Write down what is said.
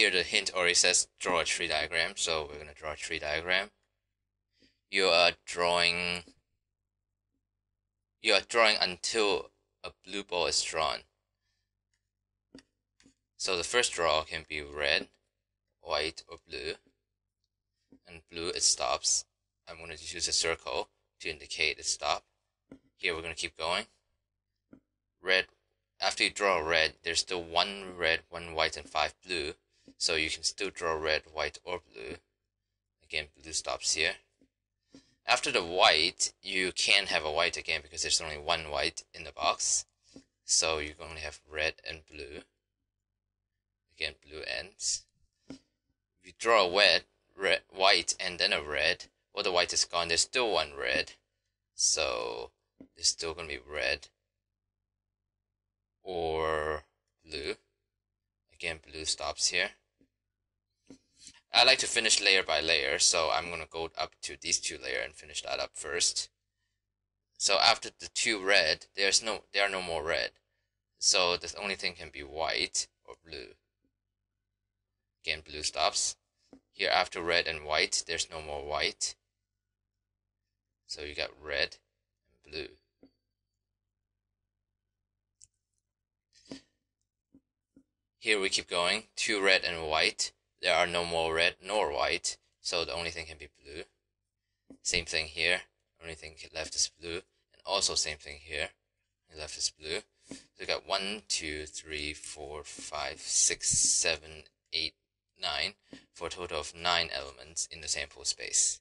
here the hint already says draw a tree diagram, so we're gonna draw a tree diagram. You are drawing you are drawing until a blue ball is drawn. So the first draw can be red, white, or blue. And blue it stops. I'm going to use a circle to indicate it stop. Here we're going to keep going. Red, after you draw red, there's still one red, one white, and five blue. So you can still draw red, white, or blue. Again, blue stops here. After the white, you can't have a white again because there's only one white in the box. So you can only have red and blue. Again, blue ends. If you draw a red, red, white, and then a red, well, the white is gone. There's still one red. So there's still going to be red or blue. Again, blue stops here. I like to finish layer by layer, so I'm going to go up to these two layer and finish that up first. So after the two red, there's no there are no more red. So the only thing can be white or blue. Again, blue stops. Here after red and white, there's no more white. So you got red and blue. Here we keep going. Two red and white. There are no more red nor white, so the only thing can be blue. Same thing here. Only thing left is blue. And also same thing here. Left is blue. So we got one, two, three, four, five, six, seven, eight, nine, for a total of nine elements in the sample space.